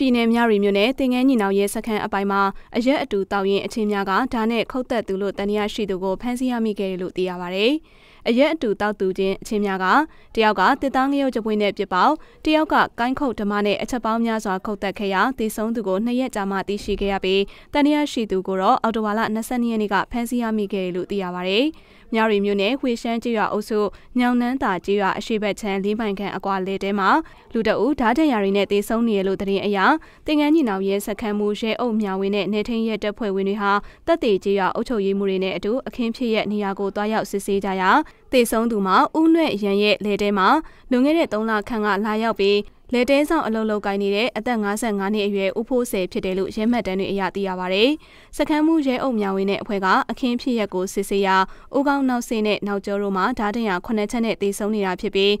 ကရင်ပြည်နယ်မြရီမြို့နယ်တင်ငန်းညီနောင်ရဲစခန်းအပိုင်းမှာအရက်အတူတောက်ရင်အချင်းများကဓာတ်နဲ့ခုတ်သက်သူလို့တန်ရာရှိသူကိုဖမ်းဆီးရမိခဲ့တယ်လို့သိရပါဗျ။အရက်အတူတောက်သူချင်းအချင်းများကတယောက်ကတစ်သားငရုတ်ကြပွေးနဲ့ပြစ်ပေါတယောက်ကကိုင်းခုတ်ဓမ္မနဲ့အချက်ပေါင်းများစွာခုတ်သက်ခဲ့ရာတေဆုံးသူကိုနှစ်ရက်ကြာမှသိရှိခဲ့ရပြီးတန်ရာရှိသူကိုတော့အော်တိုဝါလာ22ရက်နေ့ကဖမ်းဆီးရမိခဲ့တယ်လို့သိရပါဗျ။ မြရီမြို့နယ်ဝှေရှမ်းကျေးရွာအုပ်စုညောင်နှန်းတာကျေးရွာအရှိဘက်ချမ်းလေးပိုင်ခန့်အကွာလေတဲမှာလူတအုပ်ဓာတ်တရာတွေနဲ့တေဆုံးနေရလို့တရင်အရာတင်ငန်းညီနောင်ရဲစခန်းမှုရဲအုပ်မြဝင်းနဲ့နေထင်းရဲတပ်ဖွဲ့ဝင်တွေဟာတပ်တေကျေးရွာအုပ်ချုပ်ရေးမှုတွေနဲ့အတူအခင်းဖြစ်ရဲ့နေရာကိုတွားရောက်စစ်ဆေးကြရာတေဆုံးသူမှာဦးနွဲ့ရန်ရဲ့လေတဲမှာလွန်ခဲ့တဲ့3လခန့်ကလာရောက်ပြီး လေတဲဆောင်အလုံးလုံးကိုင်းနေတဲ့အသက်55နှစ်အရွယ်ဦးဖိုးဆယ်ဖြစ်တယ်လို့ရဲမှတ်တမ်းတွေအရသိရပါဗျ။စခန်းမှုရဲအုပ်မြောင်ဝင်းနဲ့အဖွဲ့ကအခင်းဖြစ်ရက်ကိုစစ်ဆေးရာဦးကောင်းနောက်ဆေးနဲ့နောက်ကျောတို့မှာဓာတ်တရ9ချက်နဲ့တေဆုံးနေတာဖြစ်ပြီး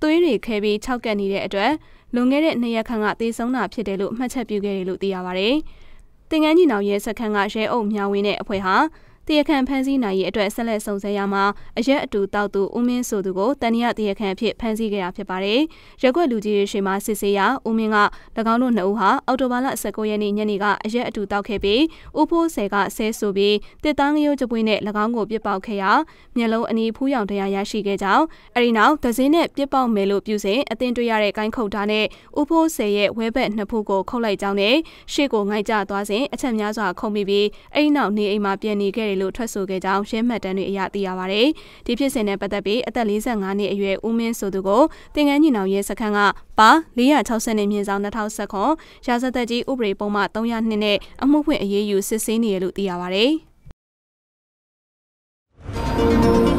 သွေးတွေခဲပြီး၆ကက်နေတဲ့အတွက်လွန်ခဲ့တဲ့နှစ်ရက်ခန့်ကတေဆုံးတာဖြစ်တယ်လို့မှတ်ချက်ပြုခဲ့တယ်လို့သိရပါဗျ။တင်ငန်းကြီးနောင်ရဲစခန်းကရဲအုပ်မြောင်ဝင်းနဲ့အဖွဲ့ဟာ တရားခံဖမ်းဆီးနိုင်ရေးအတွက်ဆက်လက်စုံစမ်းရမှာအရက်အတူတောက်သူဦးမင်းဆိုသူကိုတန်ရတရားခံအဖြစ်ဖမ်းဆီးခဲ့တာဖြစ်ပါတယ်။ရက်ွက်လူကြီးတွေရှိမှစစ်ဆေးရာဦးမင်းက၎င်းတို့နှစ်ဦးဟာအော်တိုဘာလ19ရက်နေ့ညနေကအရက်အတူတောက်ခဲ့ပြီးဦးဖိုးဆယ်ကဆဲဆိုပြီးတစ်သားငရုတ်ကြပွေးနဲ့၎င်းကိုပြစ်ပေါက်ခဲ့ရာမျက်လုံးအနီးဖူးရောင်တရားရရှိခဲ့ကြောင်းအဲဒီနောက်ဒဇင်းနဲ့ပြစ်ပေါက်မယ်လို့ပြုစဉ်အသင်တွေ့ရတဲ့ကိုင်းခုတ်ထားနဲ့ဦးဖိုးဆယ်ရဲ့ဝဲဘက်နှစ်ဖူးကိုခုတ်လိုက်ကြောင်းနဲ့ရှေ့ကိုငိုက်ကြသွားစဉ်အချက်များစွာခုံမိပြီးအဲဒီနောက်နေအိမ်မှာပြန်နေခဲ့တယ်လို့ထွက်ဆိုခဲ့ကြောင်းရဲမှတ်တမ်းတွေအရသိရပါဗျ။ဒီဖြစ်စဉ်နဲ့ပတ်သက်ပြီးအသက်45နှစ်အရွယ်ဦးမင်းဆိုသူကိုတင်ငန်းညီနောင်ရဲစခန်းကပါ460နဲ့မြင့်ဆောင်2019ရာဇသက်ကြီးဥပဒေပုံမှ302နဲ့အမှုဖွင့်အရေးယူစစ်ဆေးနေရလို့သိရပါဗျ။